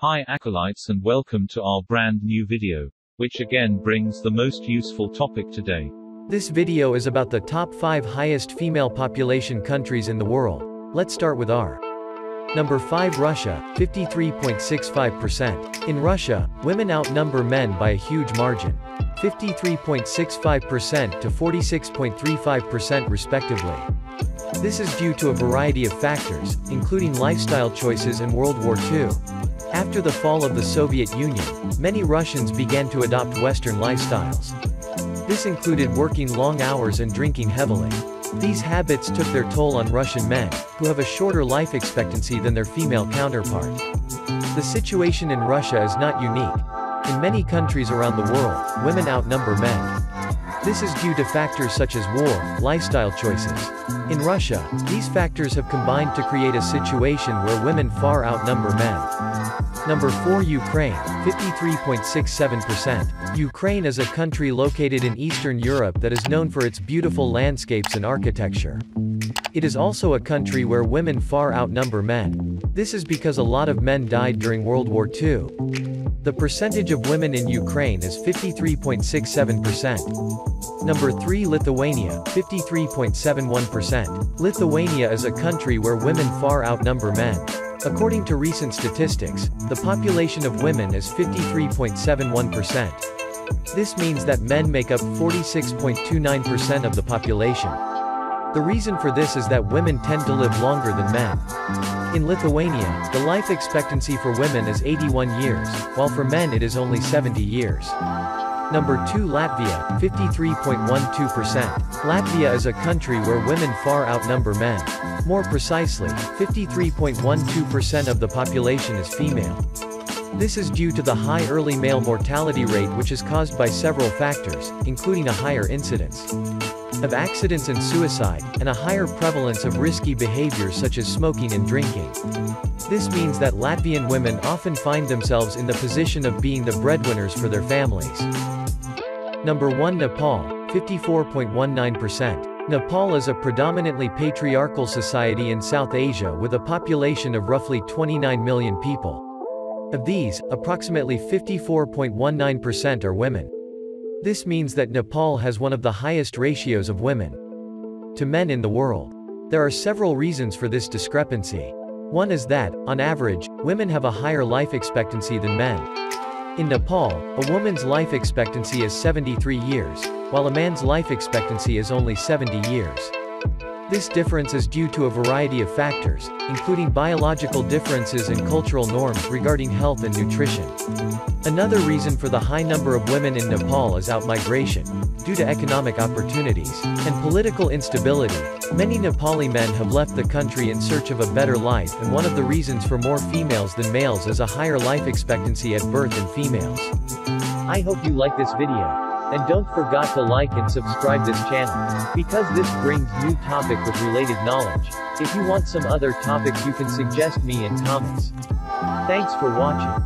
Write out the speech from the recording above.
Hi acolytes and welcome to our brand new video, which again brings the most useful topic today. This video is about the top 5 highest female population countries in the world. Let's start with our Number 5 Russia, 53.65%. In Russia, women outnumber men by a huge margin. 53.65% to 46.35% respectively. This is due to a variety of factors, including lifestyle choices and World War II. After the fall of the Soviet Union, many Russians began to adopt Western lifestyles. This included working long hours and drinking heavily. These habits took their toll on Russian men, who have a shorter life expectancy than their female counterpart. The situation in Russia is not unique. In many countries around the world, women outnumber men. This is due to factors such as war, lifestyle choices. In Russia, these factors have combined to create a situation where women far outnumber men. Number 4 Ukraine, 53.67%. Ukraine is a country located in Eastern Europe that is known for its beautiful landscapes and architecture. It is also a country where women far outnumber men. This is because a lot of men died during World War II. The percentage of women in Ukraine is 53.67%. Number 3 Lithuania, 53.71%. Lithuania is a country where women far outnumber men. According to recent statistics, the population of women is 53.71%. This means that men make up 46.29% of the population. The reason for this is that women tend to live longer than men. In Lithuania, the life expectancy for women is 81 years, while for men it is only 70 years. Number 2 Latvia, 53.12%. Latvia is a country where women far outnumber men. More precisely, 53.12% of the population is female. This is due to the high early male mortality rate which is caused by several factors, including a higher incidence of accidents and suicide, and a higher prevalence of risky behaviors such as smoking and drinking. This means that Latvian women often find themselves in the position of being the breadwinners for their families. Number 1 Nepal, 54.19%. Nepal is a predominantly patriarchal society in South Asia with a population of roughly 29 million people. Of these, approximately 54.19% are women. This means that Nepal has one of the highest ratios of women to men in the world. There are several reasons for this discrepancy. One is that, on average, women have a higher life expectancy than men. In Nepal, a woman's life expectancy is 73 years, while a man's life expectancy is only 70 years. This difference is due to a variety of factors, including biological differences and cultural norms regarding health and nutrition. Another reason for the high number of women in Nepal is outmigration. Due to economic opportunities and political instability, many Nepali men have left the country in search of a better life and one of the reasons for more females than males is a higher life expectancy at birth in females. I hope you like this video. And don't forget to like and subscribe this channel, because this brings new topic with related knowledge. If you want some other topics you can suggest me in comments. Thanks for watching.